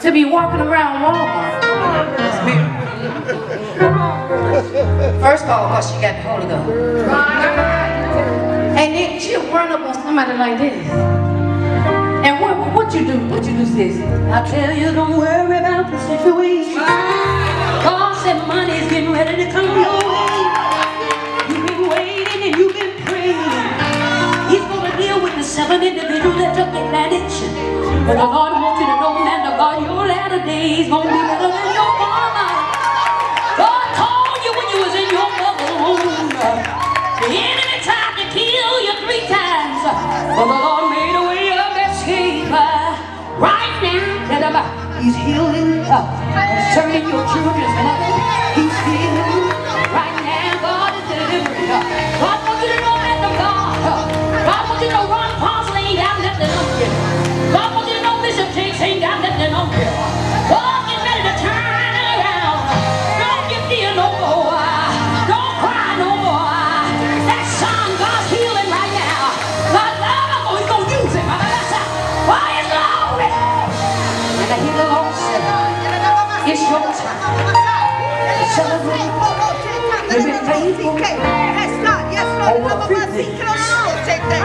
To be walking around Walmart. First of all, because she got the Holy Ghost. And then she'll run up on somebody like this. What, you do? What you do, sis? I tell you, don't worry about the situation. God said money's getting ready to come your way. You've been waiting and you've been praying. He's going to deal with the seven individuals that took advantage. But the Lord wants you to know, man, the God, your latter days to be better than your former. He's healing uh, turning your children's mother.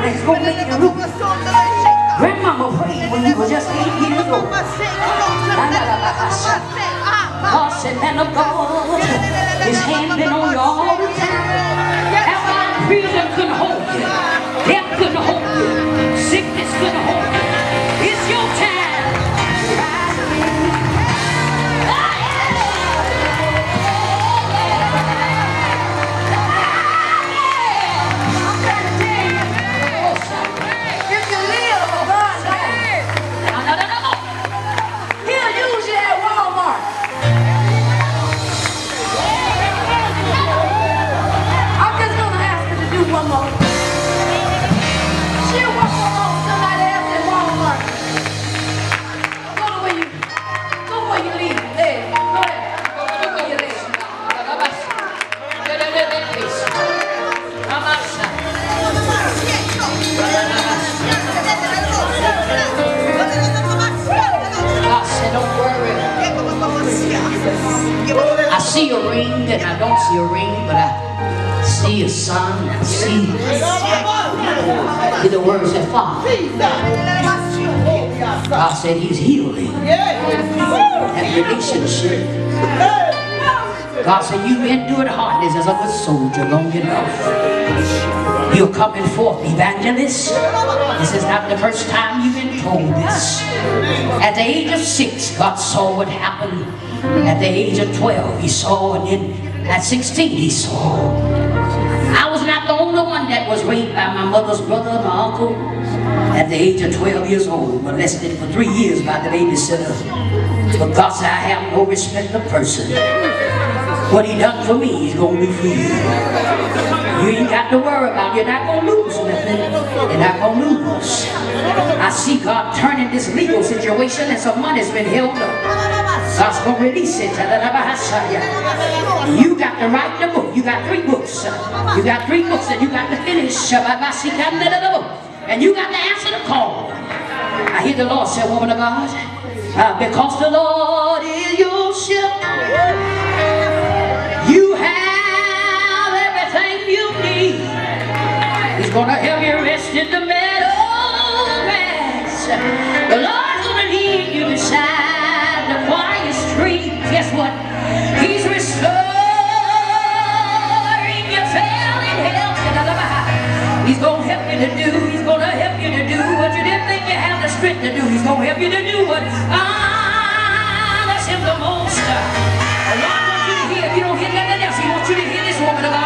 It's oh, going to make. Grandmama prayed when you were just eight years old. God said, man of God, his hand on you all the time. I see a ring and I don't see a ring, but I see a son. I see the words that Father. God said He's healing that relationship. God said you've endured hardness as a good soldier long enough. You're coming forth, evangelist. This is not the first time you've been told this. At the age of six, God saw what happened. At the age of 12, He saw, and then at 16, He saw. That was raped by my mother's brother my uncle. At the age of 12 years old, molested for three years by the babysitter. But God said, I have no respect of person. What he done for me, he's gonna do for you. You ain't got to worry about it. You're not gonna lose nothing. You're not gonna lose. I see God turning this legal situation and some money's been held up. Gonna release it. You got to write the book. You got three books. You got three books that you got to finish. And you got to answer the call. I hear the Lord say, woman of God, uh, because the Lord is your shepherd. You have everything you need. He's gonna help you rest in the had to do. He's gonna help you to do what ah, honors him the most. Lord wants you to hear. If you don't hear nothing else, He wants you to hear this woman of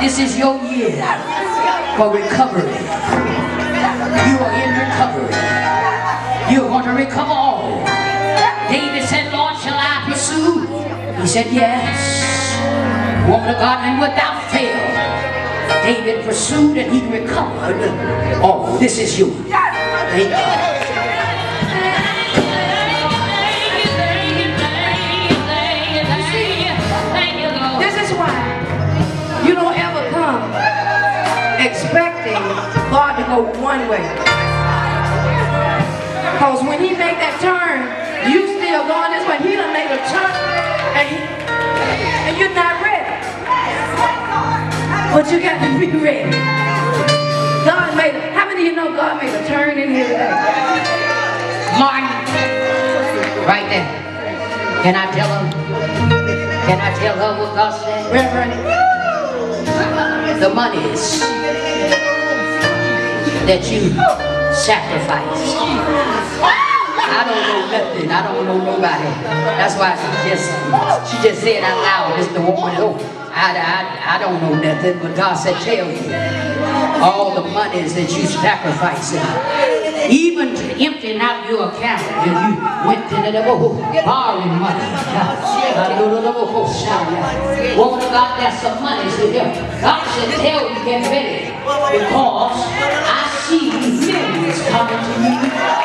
This is your year for recovery. You are in recovery. You're going to recover all. David said, Lord, shall I pursue? He said, yes. Woman of God, and without fail, David pursued and he recovered all. This is you. Thank you. Go one way. Because when he make that turn, you still going this way. He done made a turn and, he, and you're not ready. But you got to be ready. God made, how many of you know God made a turn in here today? Martin, right there. Can I tell him? Can I tell her what God said? Reverend, The monies that you sacrificed. I don't know nothing. I don't know nobody. That's why she just she just said out loud, this the woman. Oh, I, I, I don't know nothing, but God said, tell you all the monies that you sacrificed. Even to emptying out your account and you went to the devil, borrowing money. Woman of God, there's some money here. God said, tell you get ready because I see millions coming to you.